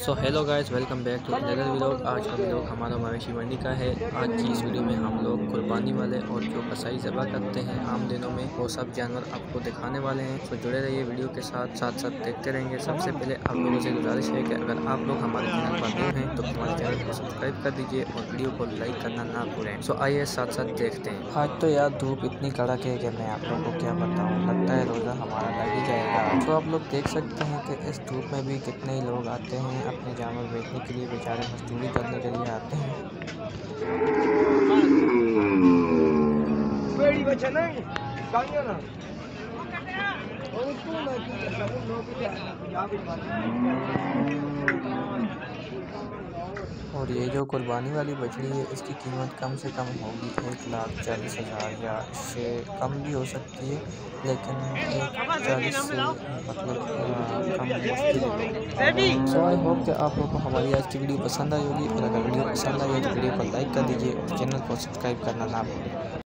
So hello guys welcome back to another vlog आज का vlog हमारा मवेशी मंडी का है। आज की इस वीडियो में हम लोग कुर्बानी वाले और जो कसाई जबा करते हैं आम दिनों में, वो सब जानवर आपको दिखाने वाले हैं। तो जुड़े रहिए वीडियो के साथ साथ साथ देखते रहेंगे। सबसे पहले आप लोगों से गुजारिश है कि अगर आप लोग हमारे चैनल पर न्यू हैं तो हमारे चैनल को सब्सक्राइब कर दीजिए और वीडियो को लाइक करना ना भूलें। सो आइए साथ साथ देखते हैं। आज तो यार धूप इतनी कड़क है कि मैं आप लोगों को क्या बताऊँ। लगता है रोज़ा हमारा लग ही जाएगा। तो आप लोग देख सकते हैं कि इस धूप में भी कितने लोग आते हैं। अपने जानवर बेचने के लिए बेचारे मजदूरी करने के लिए आते हैं? और ये जो कुर्बानी वाली बछड़ी है, इसकी कीमत कम से कम होगी एक लाख चालीस हज़ार या इससे कम भी हो सकती है, लेकिन एक चालीस से मतलब कम सो आई होप कि आप लोगों को हमारी आज की वीडियो पसंद आई होगी, और अगर वीडियो पसंद आई है तो वीडियो को लाइक कर दीजिए और चैनल को सब्सक्राइब करना ना भूलें।